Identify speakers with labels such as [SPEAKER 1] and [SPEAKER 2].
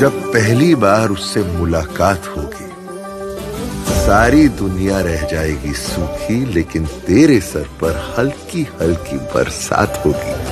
[SPEAKER 1] जब पहली बार उससे मुलाकात होगी, सारी दुनिया रह जाएगी सूखी, लेकिन तेरे सर पर हल्की हल्की बरसात होगी।